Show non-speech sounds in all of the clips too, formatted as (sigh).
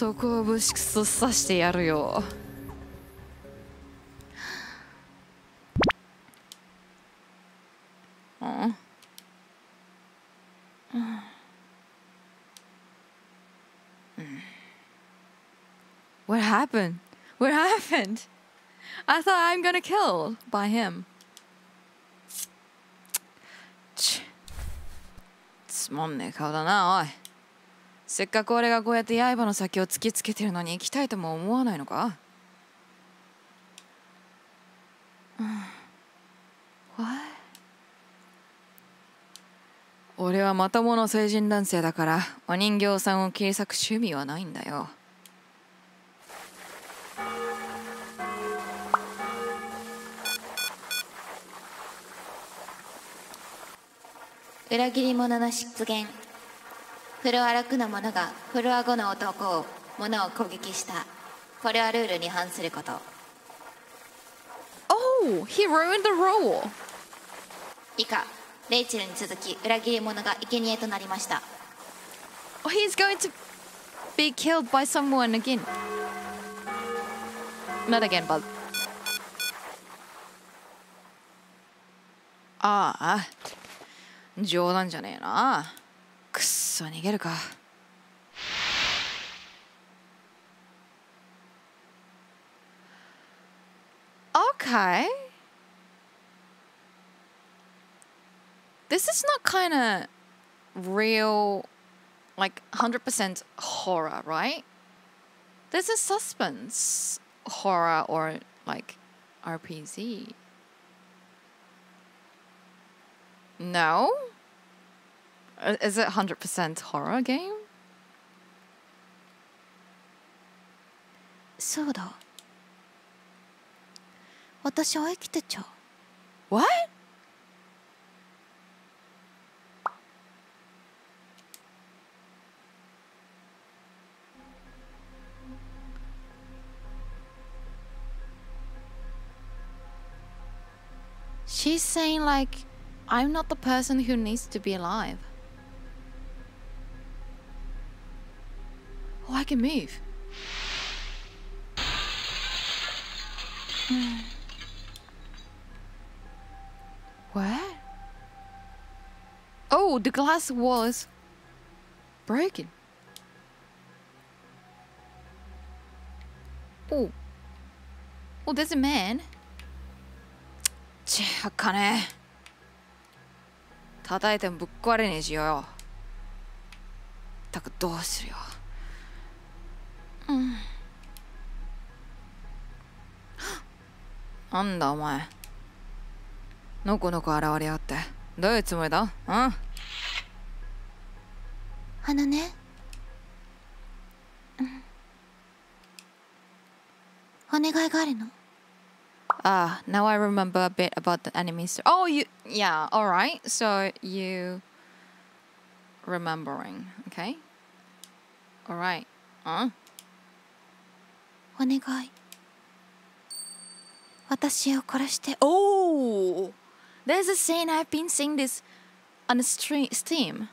そこをぶしくそさしてやるよ Oh. What happened? What happened? I thought I'm gonna kill by him. ちつまんねえ顔だなおい せっかく俺がこうやって刃の先を突きつけてるのに行きたいとも思わないのか、うん?俺はまともの成人男性だからお人形さんを切り裂く趣味はないんだよ。裏切り者の出現フロア6の者がフロア5の男を物を攻撃した。これはルールに反すること。Oh, he ruined the rule. 以下レイチェルに続き裏切り者が生贄となりました。Oh, he's going to be killed by someone again. Not again, but ああ冗談じゃねえなそ逃げるか Okay This is not kind of real like 100% horror, right? This is suspense horror or like RPG. No? Uh, is it 100% horror game? Soda. What? She's saying like, I'm not the person who needs to be alive. can move. Where? Oh, the glass wall is broken. Oh. Oh, there's a man. ちあかね叩いてもぶっ壊れねえしよったくどうするよ なんだお前のこのこ現れやがってどういうつもりだうんあのねうんお願いがあるの Ah, now I remember a bit about the story. Oh, you, yeah, all right. So you remembering, okay? All right. Huh? お願い 私を殺して Oh, there's a scene I've been seeing this on the stream, Steam.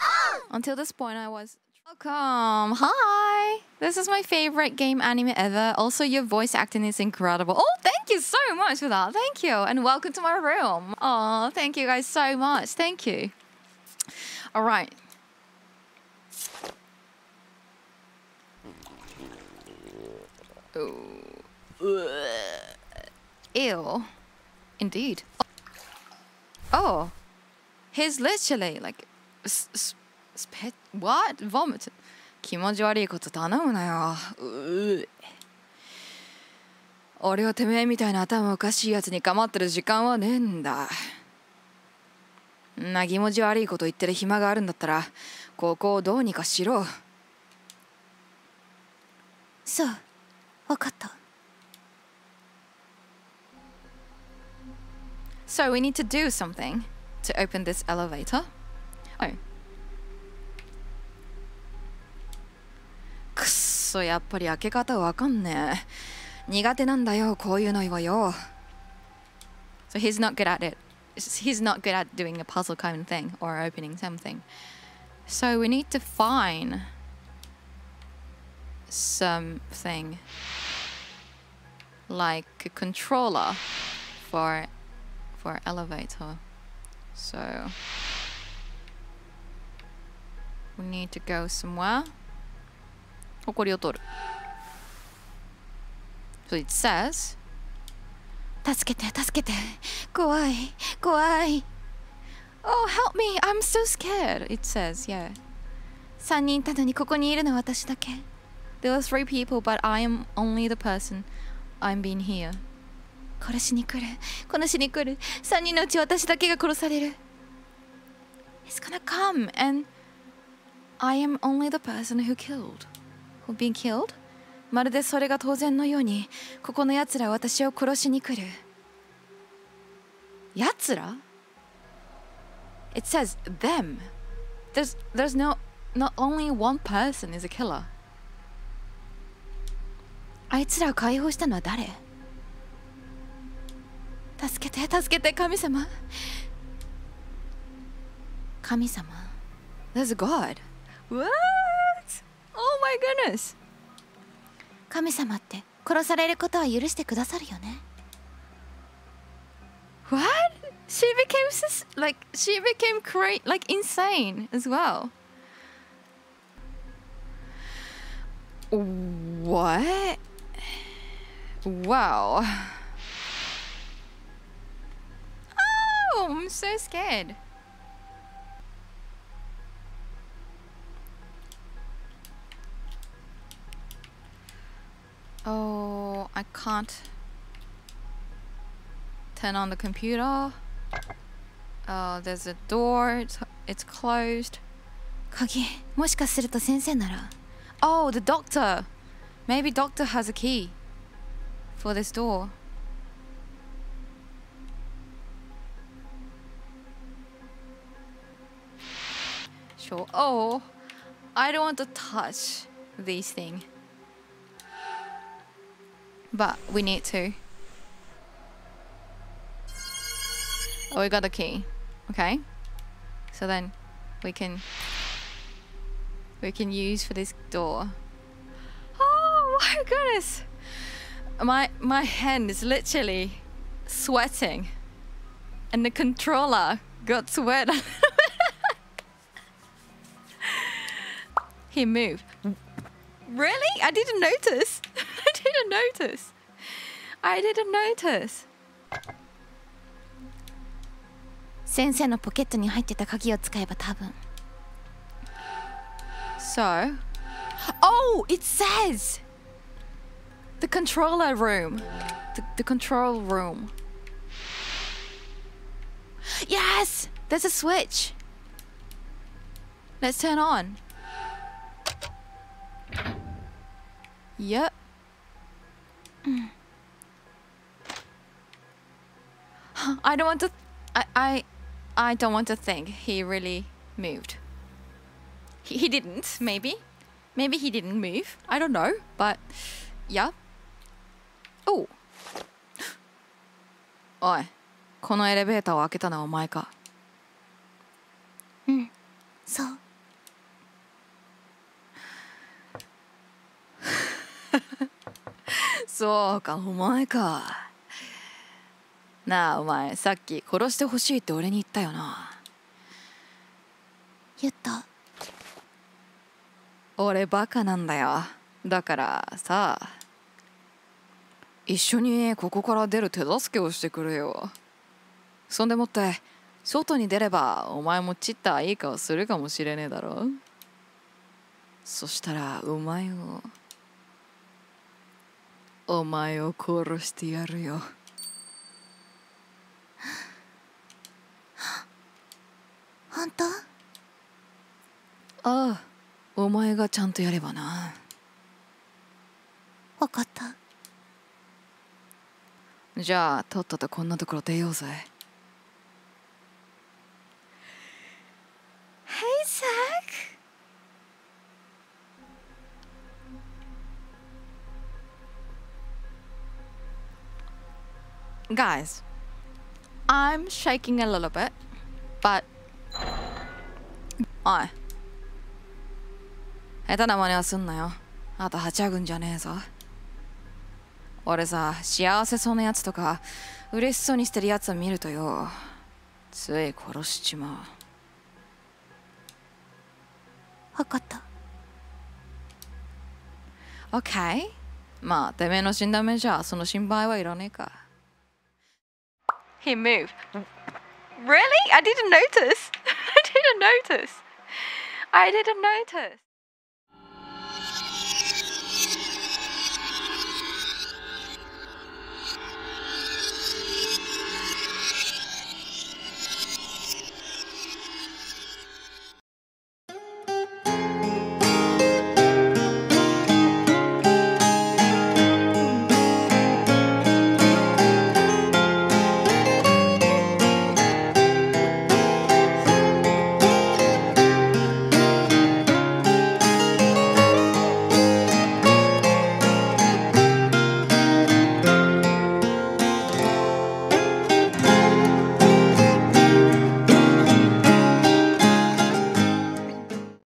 (gasps) Until this point, I was. Welcome. Hi. This is my favorite game anime ever. Also, your voice acting is incredible. Oh, thank you so much for that. Thank you. And welcome to my room. Oh, thank you guys so much. Thank you. All right. Ooh. Ew. Indeed. Oh. He's literally like Spit. what? Vomit. 気持ち悪いこと頼むなよ。う俺はてめえみたいな頭おかしいやつに構ってる時間はねえんだ。な気持ち悪いこと言ってる暇があるんだったらここをどうにかしろ。そうわかった So we need to do something to open this elevator. Oh. くっそやっぱり開け方わかんねえ。苦手なんだよこういうのはよ。So he's not good at it. He's not good at doing a puzzle kind of thing or opening something. So we need to find something like a controller for for elevator. So we need to go somewhere. 埃を取る。So it says 助けて助けて怖い怖い Oh help me! I'm so scared! It says, yeah. 3人いたのにここにいるのは私だけ There were three people, but I am only the person. I'm being here. 殺しに来る殺しに来る3人のうち私だけが殺される It's gonna come and I am only the person who killed. Who being killed? まるでそれが当然のようにここの奴らは私を殺しに来る奴ら It says them. There's there's no not only one person is a killer. あいつらを解放したのは誰助けて助けて神様神様 There's a God. What? Oh my goodness. 神様って殺されることは許してくださるよね What? She became sus- like she became cra- like insane as well. What? Wow. Oh, I'm so scared. Oh, I can't turn on the computer. Oh, there's a door. It's, it's closed. 鍵もしかすると先生なら Oh, the doctor. Maybe doctor has a key for this door. Sure. Oh, I don't want to touch these things. But we need to. Oh, we got the key. Okay. So then we can we can use for this door. Oh my goodness. My my hand is literally sweating. And the controller got sweat. (laughs) he moved. Really? I didn't notice. (laughs) I didn't notice. I didn't notice. 先生のポケットに入ってた鍵を使えば多分 So, oh, it says the controller room. The, the control room. Yes, there's a switch. Let's turn on. Yep. I don't want to. I, I I don't want to think he really moved. He, he didn't, maybe. Maybe he didn't move. I don't know, but yeah. Oh. (gasps) おい、このエレベーターを開けたのはお前か。 そうか、お前か。なあ、お前、さっき殺してほしいって俺に言ったよな。言った俺バカなんだよ。だからさ、一緒にここから出る手助けをしてくれよ。そんでもって、外に出ればお前もちったいい顔するかもしれねえだろ。そしたらお前を、お前を殺してやるよ。本当ああ、お前がちゃんとやればな。わかったじゃあ、とっととこんなところ出ようぜ。Guys, I'm shaking a little bit, but おい下手な真似はすんなよ。あとはちゃぐんじゃねえぞ。俺さ幸せそうなやつとか嬉しそうにしてるやつを見るとよ。つい殺しちま分かった。OK まあてめえの死んだ目じゃその心配はいらねえか He moved. Really? I didn't notice. (laughs) I didn't notice. I didn't notice